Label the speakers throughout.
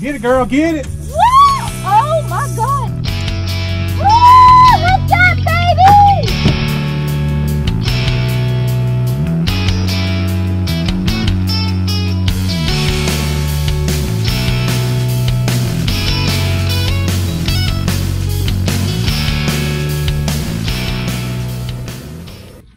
Speaker 1: Get it, girl, get it.
Speaker 2: Woo! Oh my god! Woo! Look that baby!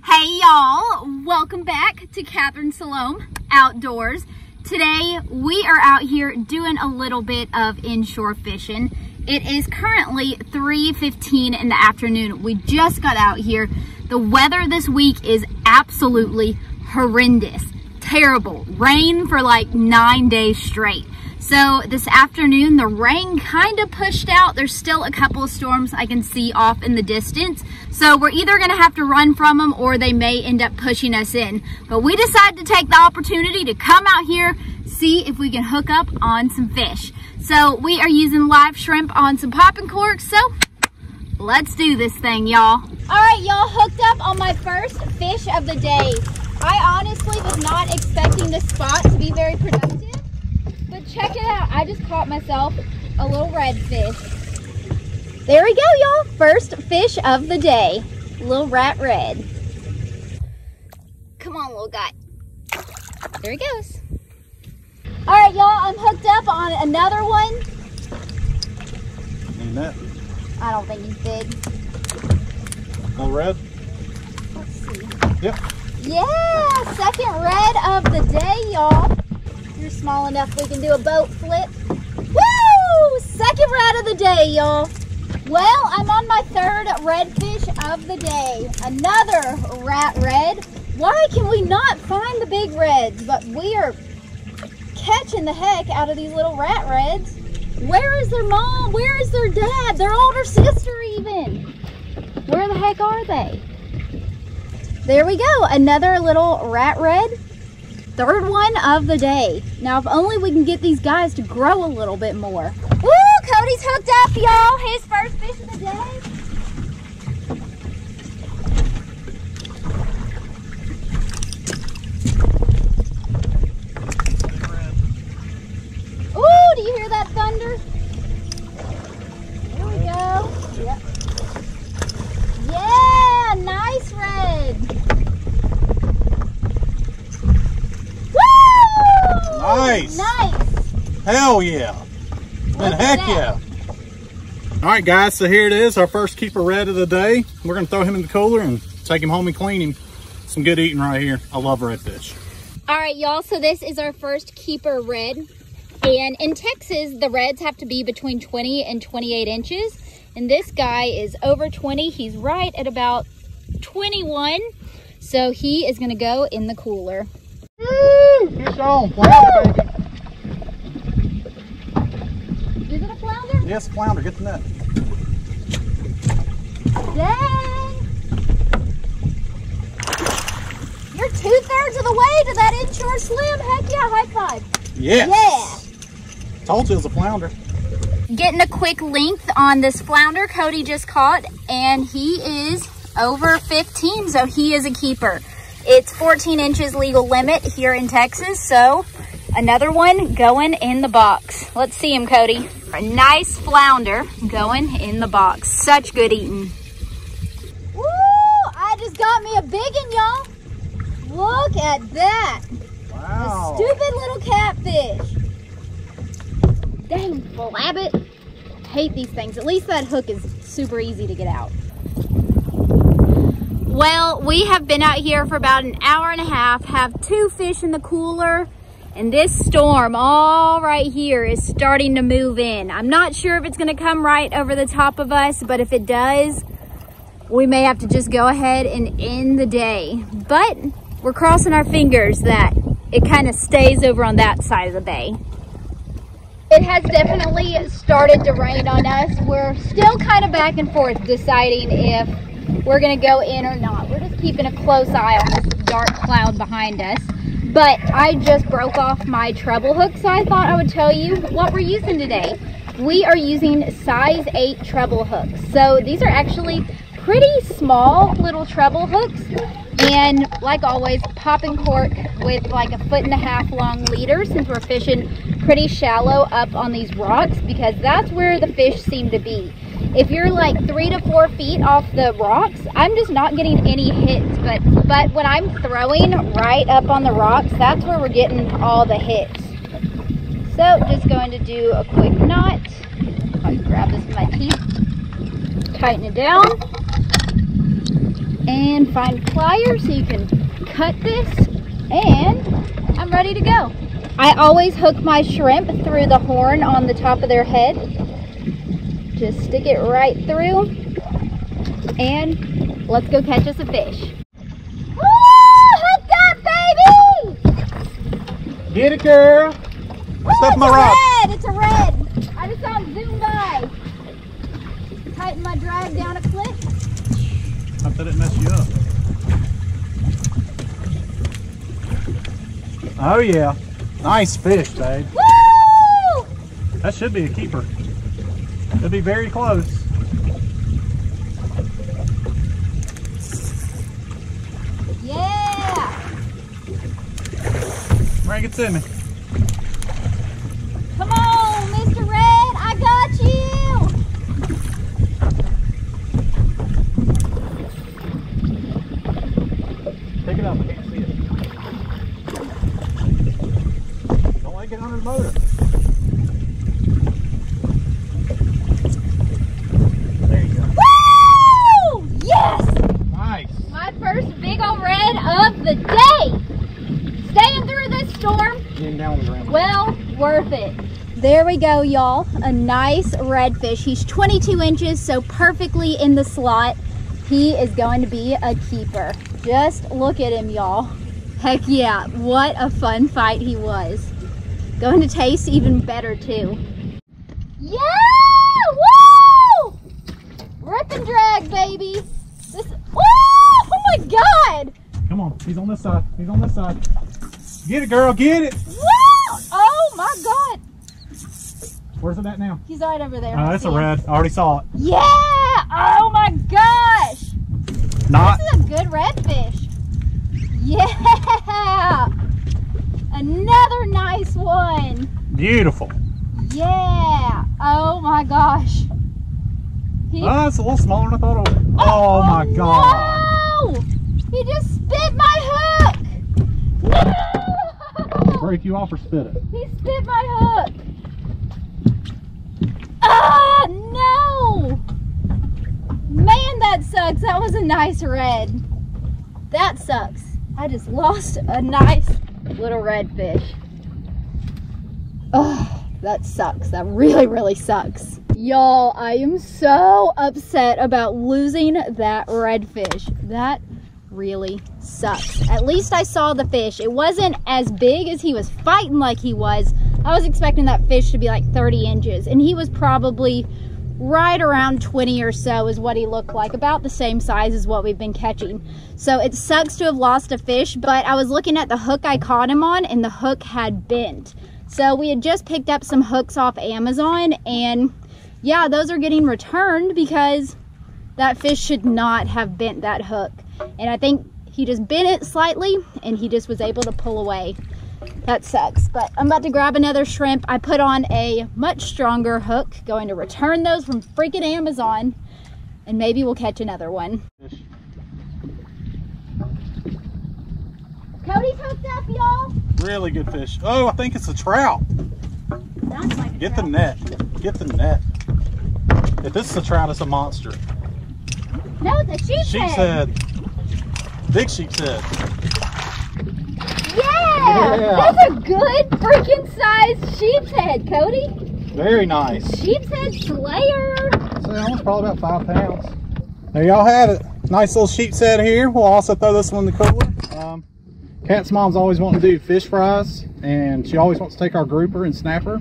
Speaker 2: Hey y'all, welcome back to Katherine Salom Outdoors. Today we are out here doing a little bit of inshore fishing. It is currently 3.15 in the afternoon. We just got out here. The weather this week is absolutely horrendous, terrible. Rain for like nine days straight. So this afternoon, the rain kind of pushed out. There's still a couple of storms I can see off in the distance. So we're either gonna have to run from them or they may end up pushing us in. But we decided to take the opportunity to come out here, see if we can hook up on some fish. So we are using live shrimp on some popping corks. So let's do this thing, y'all. All right, y'all hooked up on my first fish of the day. I honestly was not expecting this spot to be very productive. Check it out. I just caught myself a little redfish. There we go, y'all. First fish of the day. Little rat red. Come on, little guy. There he goes. All right, y'all. I'm hooked up on another one.
Speaker 1: Ain't that
Speaker 2: I don't think he's big.
Speaker 1: no red?
Speaker 2: Let's see.
Speaker 1: Yep.
Speaker 2: Yeah, second red of the day, y'all. You're small enough we can do a boat flip. Woo! Second red of the day, y'all. Well, I'm on my third redfish of the day. Another rat red. Why can we not find the big reds? But we are catching the heck out of these little rat reds. Where is their mom? Where is their dad? Their older sister even. Where the heck are they? There we go, another little rat red. Third one of the day. Now, if only we can get these guys to grow a little bit more. Woo, Cody's hooked up, y'all. His first fish of the day. Ooh, do you hear that thunder? Here we go. Yep. Yeah, nice red. Woo!
Speaker 1: Nice.
Speaker 2: Nice.
Speaker 1: Hell yeah. And heck yeah. All right, guys, so here it is, our first keeper red of the day. We're gonna throw him in the cooler and take him home and clean him. Some good eating right here. I love redfish.
Speaker 2: All right, y'all. So this is our first keeper red. And in Texas, the reds have to be between 20 and 28 inches. And this guy is over 20. He's right at about 21. So he is going to go in the cooler.
Speaker 1: Woo! Fish on, flounder, baby.
Speaker 2: Is it a flounder?
Speaker 1: Yes, flounder, get the net.
Speaker 2: Dang! You're two thirds of the way to that inshore slam. Heck yeah, high five.
Speaker 1: Yes.
Speaker 2: Yeah.
Speaker 1: Told you it was a flounder.
Speaker 2: Getting a quick length on this flounder Cody just caught, and he is over 15, so he is a keeper. It's 14 inches legal limit here in Texas, so another one going in the box. Let's see him, Cody. A nice flounder going in the box. Such good eating. Woo! I just got me a big one, y'all. Look at that.
Speaker 1: Wow.
Speaker 2: Stupid little catfish. Dang, flabbit. Hate these things. At least that hook is super easy to get out. Well, we have been out here for about an hour and a half, have two fish in the cooler, and this storm all right here is starting to move in. I'm not sure if it's gonna come right over the top of us, but if it does, we may have to just go ahead and end the day. But we're crossing our fingers that it kind of stays over on that side of the bay. It has definitely started to rain on us. We're still kind of back and forth deciding if we're gonna go in or not. We're just keeping a close eye on this dark cloud behind us. But I just broke off my treble hook, so I thought I would tell you what we're using today. We are using size 8 treble hooks. So these are actually pretty small little treble hooks. And like always, popping cork with like a foot and a half long leader since we're fishing pretty shallow up on these rocks because that's where the fish seem to be. If you're like three to four feet off the rocks, I'm just not getting any hits. But, but when I'm throwing right up on the rocks, that's where we're getting all the hits. So just going to do a quick knot. I'll grab this with my teeth, tighten it down, and find pliers so you can cut this, and I'm ready to go. I always hook my shrimp through the horn on the top of their head. Just stick it right through, and let's go catch us a fish. Woo! Hooked up, baby!
Speaker 1: Get it, girl. Stuff
Speaker 2: it's
Speaker 1: my
Speaker 2: a red. It's a red. I just saw him zoom by. Tighten my drag down a clip.
Speaker 1: Hope that didn't mess you up. Oh yeah. Nice fish, babe.
Speaker 2: Woo!
Speaker 1: That should be a keeper. It'll be very close.
Speaker 2: Yeah!
Speaker 1: Bring it to me.
Speaker 2: Come on, Mr. Red. I got you.
Speaker 1: Pick it up. I can't see it. Don't let it get under the motor. There you go.
Speaker 2: Woo! Yes!
Speaker 1: Nice.
Speaker 2: My first big old red of the day. Staying through this storm.
Speaker 1: Getting down on the ground.
Speaker 2: Well, worth it. There we go, y'all. A nice redfish. He's 22 inches, so perfectly in the slot. He is going to be a keeper. Just look at him, y'all. Heck yeah, what a fun fight he was. Going to taste even better, too. Yeah! Woo! Rip and drag, baby. This, Oh my God!
Speaker 1: Come on. He's on this side. He's on this side. Get it, girl. Get it.
Speaker 2: Woo! Oh my God!
Speaker 1: Where's it at now?
Speaker 2: He's right over there.
Speaker 1: Oh, that's a red. I already saw it.
Speaker 2: Yeah! Oh my gosh!
Speaker 1: Not.
Speaker 2: This is a good redfish. Yeah! Another nice one.
Speaker 1: Beautiful.
Speaker 2: Yeah! Oh my gosh. He,
Speaker 1: Oh, it's a little smaller than I thought it was. Oh, my god.
Speaker 2: No! He just spit my hook!
Speaker 1: Break you off or spit it?
Speaker 2: He spit my hook! Ah, no! Man, that sucks. That was a nice red. That sucks. I just lost a nice little redfish. Oh, that sucks. That really, really sucks. Y'all, I am so upset about losing that redfish. That really sucks. At least I saw the fish. It wasn't as big as he was fighting like he was. I was expecting that fish to be like 30 inches, and he was probably right around 20 or so is what he looked like, about the same size as what we've been catching. So it sucks to have lost a fish, but I was looking at the hook I caught him on, and the hook had bent. So we had just picked up some hooks off Amazon, and yeah, those are getting returned because that fish should not have bent that hook. And I think he just bent it slightly and he just was able to pull away. That sucks. But I'm about to grab another shrimp. I put on a much stronger hook, going to return those from freaking Amazon, and maybe we'll catch another one. Cody's hooked up, y'all.
Speaker 1: Really good fish. Oh, I think it's a trout.
Speaker 2: Like a
Speaker 1: Get the net. Get the net. If this is a trout, it's a monster.
Speaker 2: No, it's a sheep's,
Speaker 1: Sheep's
Speaker 2: head.
Speaker 1: head. Big sheep's head.
Speaker 2: Yeah,
Speaker 1: Yeah.
Speaker 2: that's a good freaking size sheep's head, Cody.
Speaker 1: Very nice.
Speaker 2: Sheep's head slayer.
Speaker 1: So that one's probably about five pounds. There y'all have it. Nice little sheep's head here. We'll also throw this one in the cooler. Um, Kat's mom's always wanting to do fish fries, and she always wants to take our grouper and snapper.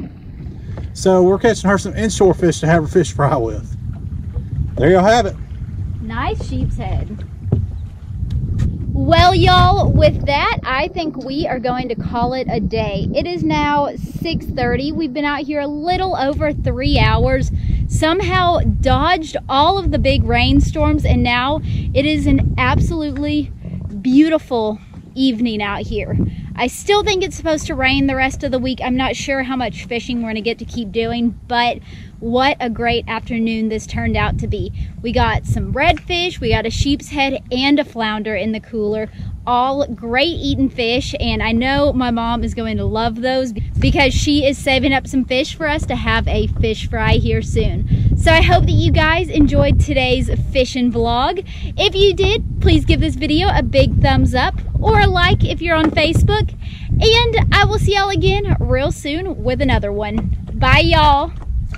Speaker 1: So we're catching her some inshore fish to have her fish fry with. There y'all have it.
Speaker 2: Nice sheep's head. Well, y'all, with that, I think we are going to call it a day. It is now 6.30. We've been out here a little over three hours. Somehow dodged all of the big rainstorms, and now it is an absolutely beautiful evening out here. I still think it's supposed to rain the rest of the week. I'm not sure how much fishing we're gonna get to keep doing, but what a great afternoon this turned out to be. We got some redfish, we got a sheep's head and a flounder in the cooler. All great eating fish, and I know my mom is going to love those because she is saving up some fish for us to have a fish fry here soon. So I hope that you guys enjoyed today's fishing vlog. If you did, please give this video a big thumbs up or a like if you're on Facebook. And I will see y'all again real soon with another one. Bye, y'all.